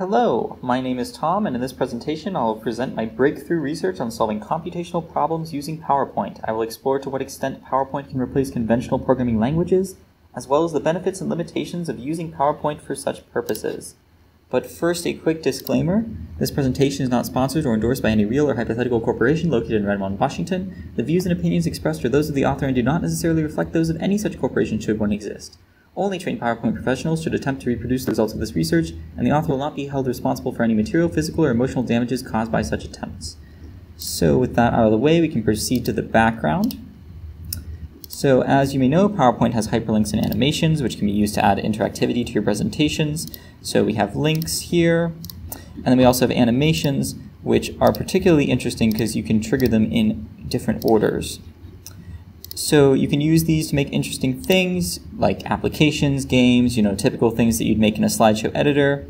Hello, my name is Tom, and in this presentation I will present my breakthrough research on solving computational problems using PowerPoint. I will explore to what extent PowerPoint can replace conventional programming languages, as well as the benefits and limitations of using PowerPoint for such purposes. But first, a quick disclaimer. This presentation is not sponsored or endorsed by any real or hypothetical corporation located in Redmond, Washington. The views and opinions expressed are those of the author and do not necessarily reflect those of any such corporation should one exist. Only trained PowerPoint professionals should attempt to reproduce the results of this research, and the author will not be held responsible for any material, physical, or emotional damages caused by such attempts. So with that out of the way, we can proceed to the background. So as you may know, PowerPoint has hyperlinks and animations, which can be used to add interactivity to your presentations. So we have links here, and then we also have animations, which are particularly interesting because you can trigger them in different orders. So you can use these to make interesting things like applications, games, you know, typical things that you'd make in a slideshow editor.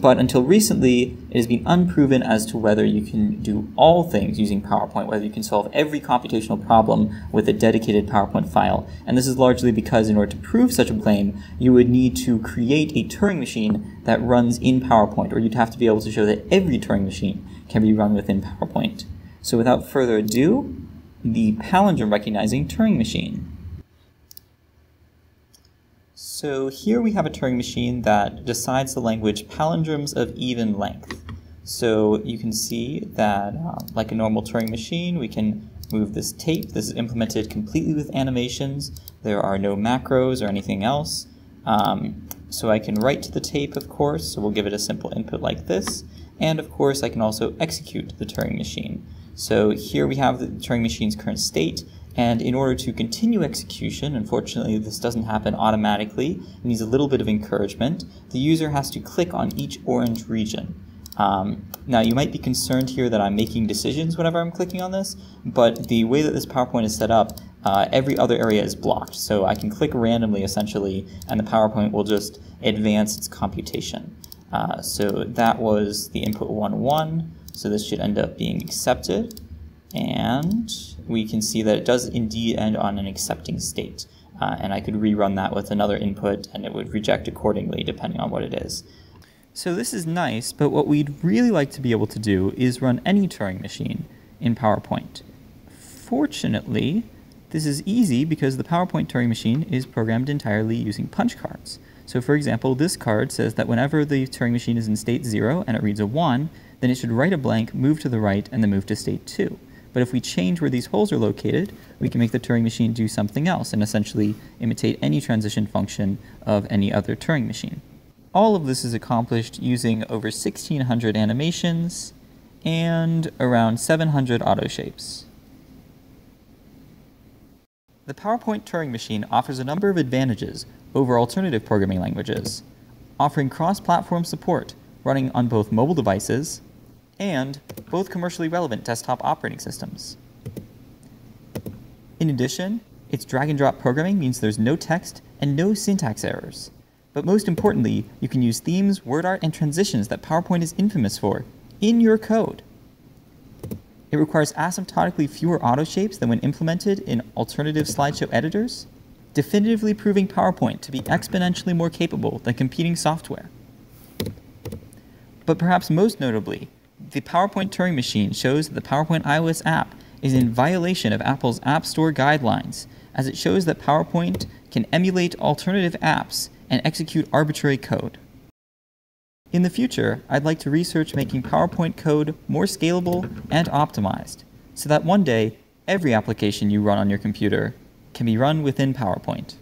But until recently, it has been unproven as to whether you can do all things using PowerPoint, whether you can solve every computational problem with a dedicated PowerPoint file. And this is largely because in order to prove such a claim, you would need to create a Turing machine that runs in PowerPoint, or you'd have to be able to show that every Turing machine can be run within PowerPoint. So without further ado, the palindrome recognizing Turing machine. So here we have a Turing machine that decides the language palindromes of even length. So you can see that, uh, like a normal Turing machine, we can move this tape. This is implemented completely with animations. There are no macros or anything else. Um, so I can write to the tape, of course, so we'll give it a simple input like this. And of course, I can also execute the Turing machine. So here we have the Turing machine's current state, and in order to continue execution, unfortunately this doesn't happen automatically, it needs a little bit of encouragement, the user has to click on each orange region. Um, now you might be concerned here that I'm making decisions whenever I'm clicking on this, but the way that this PowerPoint is set up, uh, every other area is blocked. So I can click randomly essentially, and the PowerPoint will just advance its computation. Uh, so that was the input 1, 1. So this should end up being accepted. And we can see that it does indeed end on an accepting state. Uh, and I could rerun that with another input and it would reject accordingly depending on what it is. So this is nice, but what we'd really like to be able to do is run any Turing machine in PowerPoint. Fortunately, this is easy because the PowerPoint Turing machine is programmed entirely using punch cards. So for example, this card says that whenever the Turing machine is in state 0 and it reads a 1, then it should write a blank, move to the right, and then move to state 2. But if we change where these holes are located, we can make the Turing machine do something else and essentially imitate any transition function of any other Turing machine. All of this is accomplished using over 1600 animations and around 700 auto shapes. The PowerPoint Turing machine offers a number of advantages over alternative programming languages, offering cross-platform support running on both mobile devices and both commercially relevant desktop operating systems. In addition, its drag and drop programming means there's no text and no syntax errors. But most importantly, you can use themes, word art, and transitions that PowerPoint is infamous for in your code. It requires asymptotically fewer auto shapes than when implemented in alternative slideshow editors, definitively proving PowerPoint to be exponentially more capable than competing software. But perhaps most notably, the PowerPoint Turing machine shows that the PowerPoint iOS app is in violation of Apple's App Store guidelines, as it shows that PowerPoint can emulate alternative apps and execute arbitrary code. In the future, I'd like to research making PowerPoint code more scalable and optimized, so that one day, every application you run on your computer can be run within PowerPoint.